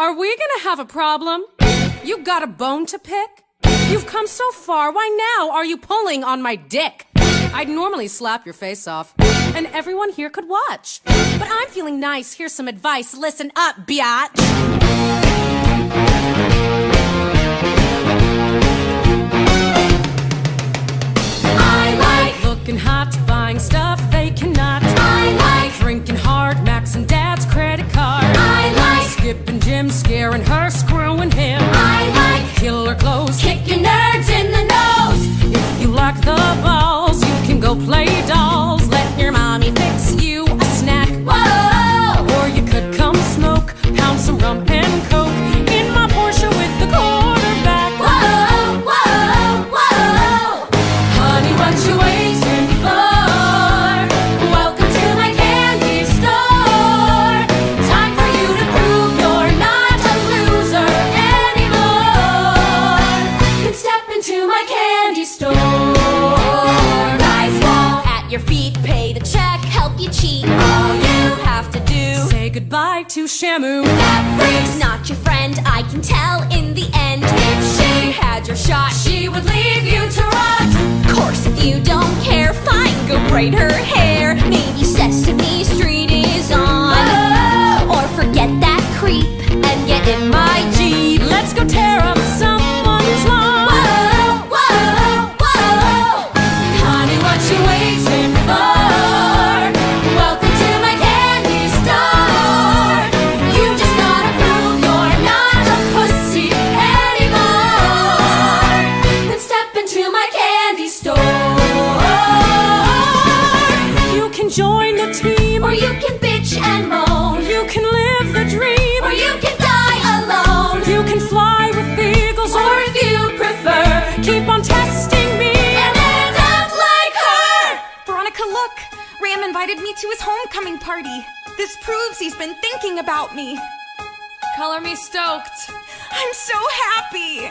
Are we gonna have a problem? You got a bone to pick? You've come so far, why now are you pulling on my dick? I'd normally slap your face off, and everyone here could watch. But I'm feeling nice, here's some advice. Listen up, biatch. Store. Nice wall At your feet, pay the check, help you cheat. All you have to do. Say goodbye to Shamu. That freak's not your friend, I can tell in the end. If she had your shot, She would leave you to rot. Of course, if you don't care, fine, go braid her hair. Maybe Sesame Street is on. Oh! Or forget that creep and get in my can join the team, Or you can bitch and moan. you can live the dream, Or you can die alone. you can fly with eagles, or if you prefer, keep on testing me and end up like her. Veronica, look! Ram invited me to his homecoming party. This proves he's been thinking about me. Color me stoked. I'm so happy!